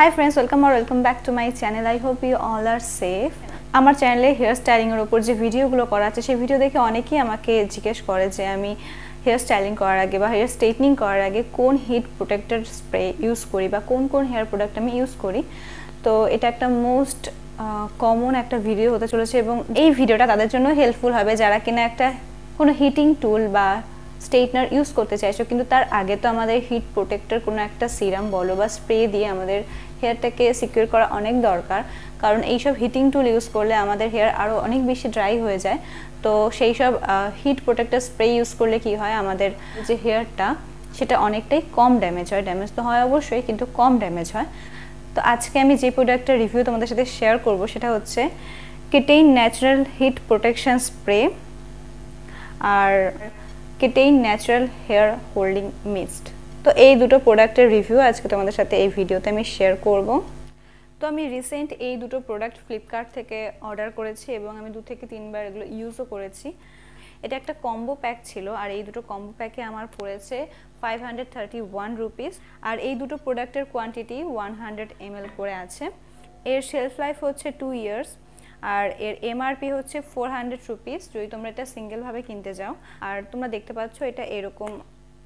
High friends welcome R welcome back to my channel I hope you all are safe আমার চ্যানেলে hair স্টাইলিংয়ের ওপর যে ভিডিওগুলো করা আছে, সেই ভিডিও দেখে অনেকেই আমাকে জিজ্ঞেস করে যে আমি হেয়ার স্টাইলিং করার আগে বা হেয়ার স্ট্রেটনিং করার আগে কোন হিট প্রোটেক্টর স্প্রে ইউজ করি বা কোন কোন হেয়ার প্রোডাক্ট আমি ইউজ করি। তো এটা একটা মোস্ট কমন একটা ভিডিও হতে চলেছে এবং এই ভিডিওটা তাদের জন্য হেল্পফুল হবে। যারা কিনা একটা কোনো হিটিং টুল বা স্ট্রেটনার ইউজ করতে চাইছো, কিন্তু তার আগে তো আমাদের হিট প্রোটেক্টর কোনো একটা সিরাম বলো বা স্প্রে দিয়ে আমাদের হেয়ারটাকে সিকিউর করা অনেক দরকার। কারণ এইসব হিটিং টুল ইউজ করলে আমাদের হেয়ার আরও অনেক বেশি ড্রাই হয়ে যায়। তো সেই সব হিট প্রোটেক্টর স্প্রে ইউজ করলে কি হয়, আমাদের যে হেয়ারটা সেটা অনেকটাই কম ড্যামেজ হয়। ড্যামেজ তো হয় অবশ্যই, কিন্তু কম ড্যামেজ হয়। তো আজকে আমি যে প্রোডাক্টের রিভিউ তোমাদের সাথে শেয়ার করব, সেটা হচ্ছে কিটেইন ন্যাচারাল হিট প্রোটেকশন স্প্রে আর কিটেইন ন্যাচারাল হেয়ার হোল্ডিং মিস্ট তো এই দুটো প্রোডাক্টের রিভিউ আজকে তোমাদের সাথে এই ভিডিওতে আমি শেয়ার করব। তো আমি রিসেন্ট এই দুটো প্রোডাক্ট ফ্লিপকার্ট থেকে অর্ডার করেছি এবং আমি দু থেকে তিনবার এগুলো ইউজও করেছি। এটা একটা কম্বো প্যাক ছিল আর এই দুটো কম্বো প্যাকে আমার পড়েছে five hundred thirty one rupees আর এই দুটো প্রোডাক্টের কোয়ান্টিটি ওয়ান হান্ড্রেড করে আছে। এর শেলফ লাইফ হচ্ছে টু ইয়ার্স আর এর এমআরপি হচ্ছে ফোর হান্ড্রেড রুপিস যদি তোমরা এটা সিঙ্গেলভাবে কিনতে যাও। আর তোমরা দেখতে পাচ্ছ এটা এরকম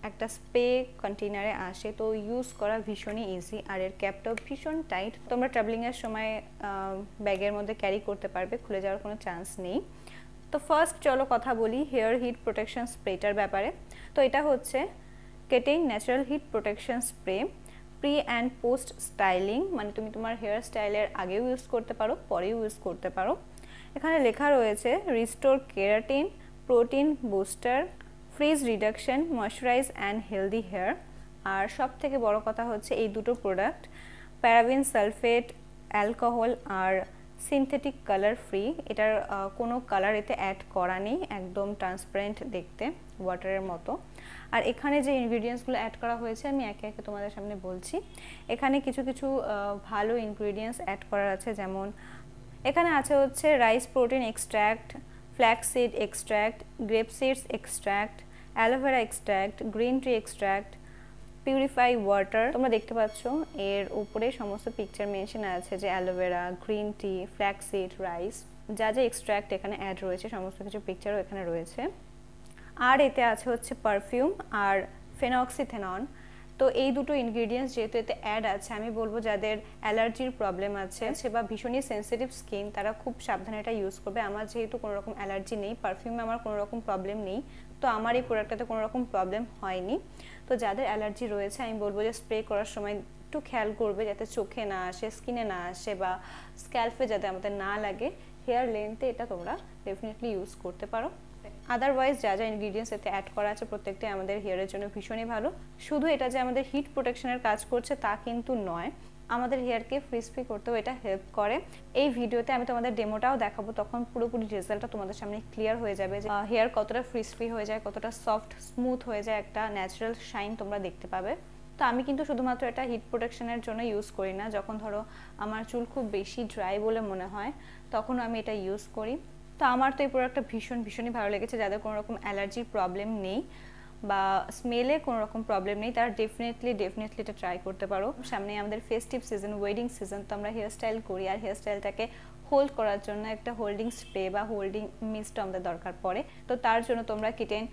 একটা স্প্রে কন্টেনারে আসে, তো ইউজ করা ভীষণই ইজি আর এর ক্যাপটাও ভীষণ টাইট তোমরা ট্রাভেলিংয়ের সময় ব্যাগের মধ্যে ক্যারি করতে পারবে, খুলে যাওয়ার কোনো চান্স নেই। তো ফার্স্ট চলো কথা বলি হেয়ার হিট প্রোটেকশন স্প্রেটার ব্যাপারে। তো এটা হচ্ছে কেটেইন natural heat protection spray pre and post styling মানে তুমি তোমার হেয়ার স্টাইলের আগেও ইউজ করতে পারো, পরেও ইউজ করতে পারো। এখানে লেখা রয়েছে restore keratin protein booster frizz reduction moisturise and healthy hair আর সব থেকে বড় কথা হচ্ছে এই দুটো প্রোডাক্ট প্যারাবিন সালফেট অ্যালকোহল আর সিনথেটিক কালার ফ্রি এটার কোনো কালার এতে অ্যাড করা নেই, একদম ট্রান্সপারেন্ট দেখতে ওয়াটারের মতো। আর এখানে যে ইনগ্রিডিয়েন্টসগুলো অ্যাড করা হয়েছে, আমি একে একে তোমাদের সামনে বলছি। এখানে কিছু কিছু ভালো ইনগ্রিডিয়েন্টস অ্যাড করার আছে, যেমন, এখানে আছে হচ্ছে rice protein extract flaxseed extract grape seeds extract aloe vera extract green tea extract purify water তোমরা দেখতে পাচ্ছ, এর উপরে সমস্ত পিকচার মেনশন আছে যে aloe vera green tea flaxseed rice যা যা এক্সট্র্যাক্ট এখানে অ্যাড রয়েছে, সমস্ত কিছু পিকচারও এখানে রয়েছে। আর এতে আছে হচ্ছে পারফিউম আর ফেনক্সিথেনন তো এই দুটো ইনগ্রিডিয়েন্টস যেহেতু এতে অ্যাড আছে, আমি বলব যাদের অ্যালার্জির প্রবলেম আছে সে বা ভীষণই সেন্সিটিভ স্কিন তারা খুব সাবধানে এটা ইউজ করবে। আমার যেহেতু কোনো রকম অ্যালার্জি নেই পারফিউমে আমার কোনো রকম প্রবলেম নেই। তো আমার এই প্রোডাক্টটাতে কোনো রকম প্রবলেম হয়নি। তো যাদের অ্যালার্জি রয়েছে, আমি বলব যে স্প্রে করার সময় একটু খেয়াল করবে যাতে চোখে না আসে স্কিনে না আসে বা স্ক্যাল্পে যাতে আমাদের না লাগে। হেয়ার লেন্থে এটা তোমরা ডেফিনেটলি ইউজ করতে পারো। আদারওয়াইজ যা যা ইনগ্রিডিয়েন্টস এতে অ্যাড করা আছে, প্রত্যেকটাই আমাদের হেয়ারের জন্য ভীষণই ভালো। শুধু এটা যে আমাদের হিট প্রোটেকশনের কাজ করছে তা কিন্তু নয়। আমাদের হেয়ারকে ফ্রিজ ফ্রি করতেও এটা হেল্প করে। এই ভিডিওতে আমি তোমাদের ডেমোটাও দেখাবো, তখন পুরোপুরি রেজাল্টটা তোমাদের সামনে ক্লিয়ার হয়ে যাবে যে হেয়ার কতটা ফ্রিজ ফ্রি হয়ে যায়, কতটা সফট স্মুথ হয়ে যায়, একটা ন্যাচারাল শাইন তোমরা দেখতে পাবে। তো আমি কিন্তু শুধুমাত্র এটা হিট প্রোটেকশনের জন্য ইউজ করি না, যখন ধরো আমার চুল খুব বেশি ড্রাই বলে মনে হয় তখন আমি এটা ইউজ করি। তো আমার তো এই প্রোডাক্টটা ভীষণ, ভীষণই ভালো লেগেছে, যাদের কোনো রকম অ্যালার্জির প্রবলেম নেই। বা স্মেলে কোনো রকম প্রবলেম নেই, তারা ডেফিনেটলি ডেফিনেটলি এটা ট্রাই করতে পারো। সামনে আমাদের ফেস্টিভ সিজন ওয়েডিং সিজন তো আমরা হেয়ার স্টাইল করি, আর হেয়ার স্টাইলটাকে হোল্ড করার জন্য একটা হোল্ডিং স্প্রে বা হোল্ডিং মিস্ট আমাদের দরকার পড়ে। তো তার জন্য তোমরা কিটেন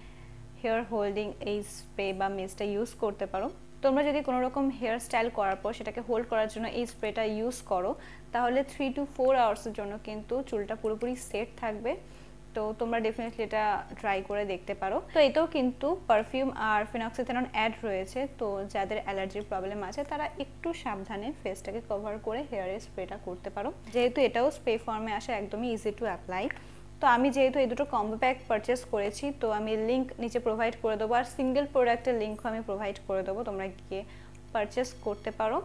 হেয়ার হোল্ডিং এই স্প্রে বা মিস্টটা ইউজ করতে পারো। তোমরা যদি কোনো রকম হেয়ার স্টাইল করার পর সেটাকে হোল্ড করার জন্য এই স্প্রেটা ইউজ করো, তাহলে থ্রি টু ফোর আওয়ার্সের জন্য কিন্তু চুলটা পুরোপুরি সেট থাকবে। তো তোমরা ডেফিনেটলি এটা ট্রাই করে দেখতে পারো। তো এতেও কিন্তু পারফিউম আর ফিনক্সিথেনন অ্যাড রয়েছে। তো যাদের অ্যালার্জির প্রবলেম আছে, তারা একটু সাবধানে ফেসটাকে কভার করে হেয়ারে স্প্রেটা করতে পারো। যেহেতু এটাও স্প্রে ফর্মে আসে একদমই ইজি টু অ্যাপ্লাই তো আমি যেহেতু এই দুটো কম্বো প্যাক পারচেস করেছি, তো আমি লিঙ্ক নিচে প্রোভাইড করে দেবো। আর সিঙ্গেল প্রোডাক্টের লিঙ্কও আমি প্রোভাইড করে দেবো, তোমরা গিয়ে পারচেস করতে পারো।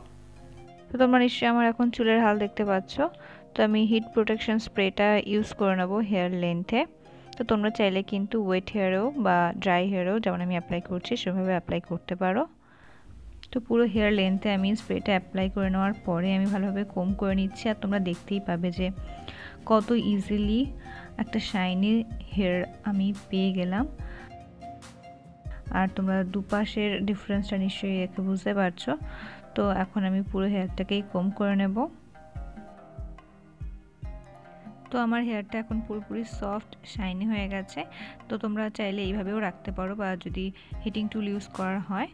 তো তোমরা নিশ্চয়ই আমার এখন চুলের হাল দেখতে পাচ্ছ। তো আমি হিট প্রোটেকশন স্প্রেটা ইউজ করে নেব হেয়ার লেন্থে তো তোমরা চাইলে কিন্তু ওয়েট হেয়ারেও বা ড্রাই হেয়ারেও যেমন আমি অ্যাপ্লাই করছি সেভাবে অ্যাপ্লাই করতে পারো। তো পুরো হেয়ার লেন্থে আমি স্প্রেটা অ্যাপ্লাই করে নেওয়ার পরে আমি ভালোভাবে কম করে নিচ্ছি আর তোমরা দেখতেই পাবে যে কত ইজিলি একটা শাইনি হেয়ার আমি পেয়ে গেলাম। আর তোমরা দুপাশের ডিফারেন্সটা নিশ্চয়ই একে বুঝতে পারছ। তো এখন আমি পুরো হেয়ারটাকেই কম করে নেব। তো আমার হেয়ারটা এখন পুরোপুরি সফট, শাইনি হয়ে গেছে। তো তোমরা চাইলে এইভাবেও রাখতে পারো বা যদি হিটিং টুল ইউজ করা হয়,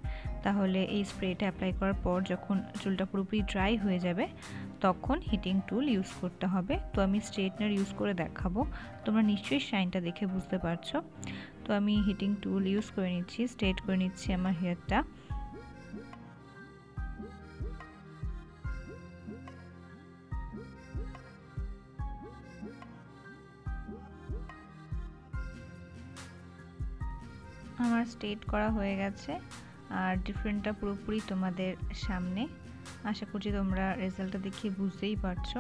তাহলে এই স্প্রেটা অ্যাপ্লাই করার পর যখন চুলটা পুরোপুরি ড্রাই হয়ে যাবে, তখন হিটিং টুল ইউজ করতে হবে। তো আমি স্ট্রেটনার ইউজ করে দেখাবো। তোমরা নিশ্চয়ই শাইনটা দেখে বুঝতে পারছ। তো আমি হিটিং টুল ইউজ করে নিচ্ছি, স্ট্রেট করে নিচ্ছি আমার হেয়ারটা। আমার স্টেট করা হয়ে গেছে, আর ডিফারেন্টটা পুরোপুরি তোমাদের সামনে। আশা করছি তোমরা রেজাল্টটা দেখে বুঝতেই পারছ।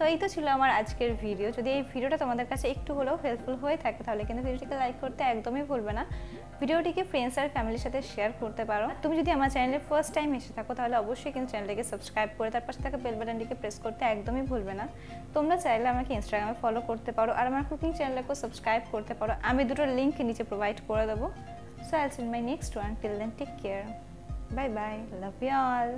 তো এই তো ছিল আমার আজকের ভিডিও যদি এই ভিডিওটা তোমাদের কাছে একটু হলেও হেল্পফুল হয়ে থাকে, তাহলে কিন্তু ভিডিওটিকে লাইক করতে একদমই ভুলবে না। ভিডিওটিকে ফ্রেন্ডস আর ফ্যামিলির সাথে শেয়ার করতে পারো। তুমি যদি আমার চ্যানেলে ফার্স্ট টাইম এসে থাকো, তাহলে অবশ্যই কিন্তু চ্যানেলটিকে সাবস্ক্রাইব করে তার পাশে থাকা বেল বাটনটিকে প্রেস করতে একদমই ভুলবে না। তোমরা চাইলে আমাকে ইনস্টাগ্রামে ফলো করতে পারো আর আমার কুকিং চ্যানেলকেও সাবস্ক্রাইব করতে পারো। আমি দুটো লিঙ্ক নিচে প্রোভাইড করে দেবো। So I'll see in my next one till then take care bye bye love you all